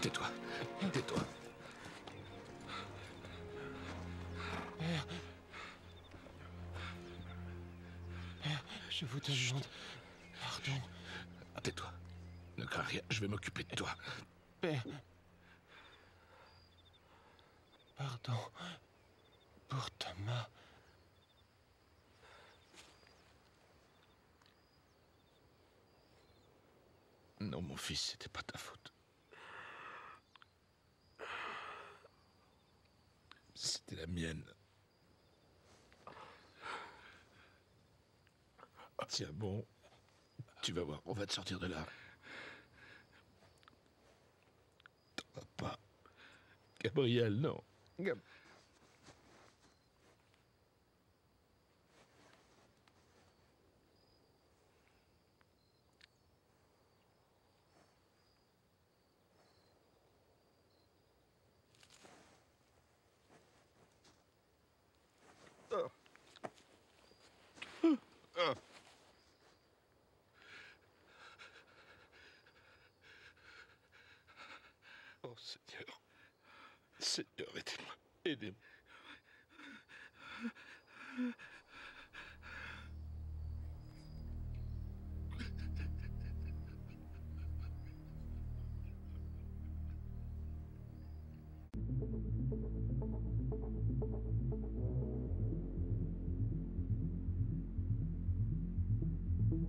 Tais-toi. Tais-toi. Père. Je vous demande. Pardon. Tais-toi. Ne crains rien, je vais m'occuper de toi. Père. Pardon. Pour Thomas. Non, mon fils, c'était pas ta faute. C'était la mienne. Tiens, bon. Tu vas voir, on va te sortir de là. T'en vas pas. Gabriel, non. Gab- Seigneur. Seigneur, aidez-moi. Aidez-moi.